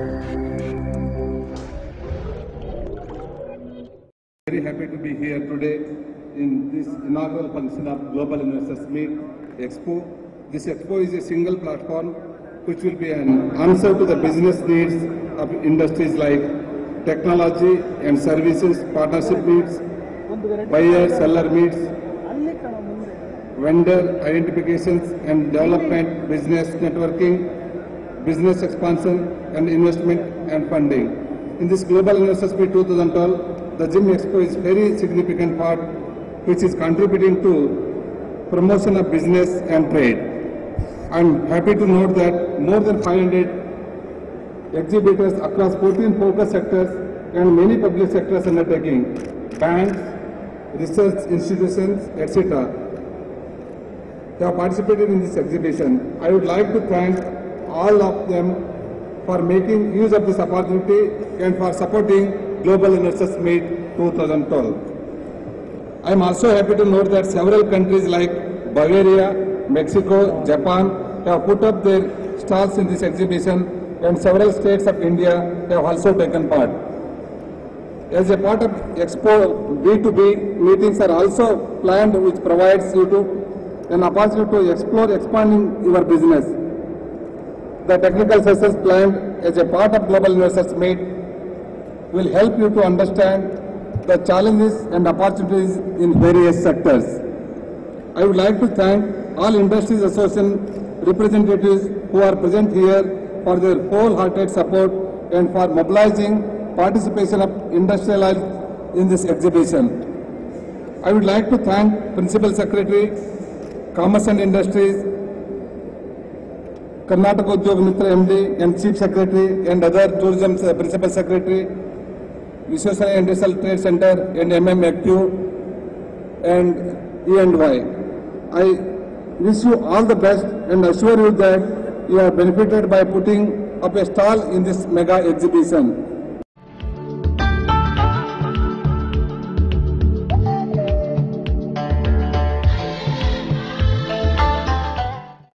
Very happy to be here today in this inaugural function of Global Investors Meet Expo. This expo is a single platform which will be an answer to the business needs of industries like technology and services, partnership meets, buyer seller meets, vendor identifications and development, business networking, business expansion and investment and funding. In this Global Investors Meet 2012, the GIM Expo is very significant part which is contributing to promotion of business and trade. I'm happy to note that more than 500 exhibitors across 14 focus sectors and many public sectors undertaking, banks, research institutions, etc. They have participated in this exhibition. I would like to thank all of them for making use of this opportunity and for supporting Global Investors Meet 2012. I am also happy to note that several countries like Bulgaria, Mexico, Japan have put up their stalls in this exhibition and several states of India have also taken part. As a part of Expo, B2B meetings are also planned which provides you to an opportunity to explore expanding your business. The technical sessions planned as a part of Global Investors Meet will help you to understand the challenges and opportunities in various sectors. I would like to thank all industries association representatives who are present here for their wholehearted support and for mobilizing participation of industrialists in this exhibition. I would like to thank Principal Secretary, Commerce and Industries, Karnataka Udyog Mitra M D and chief secretary and other tourism principal secretary Visvesvaraya industrial trade centre and M M active and E and Y I wish you all the best and assure you that you are benefited by putting up a stall in this mega exhibition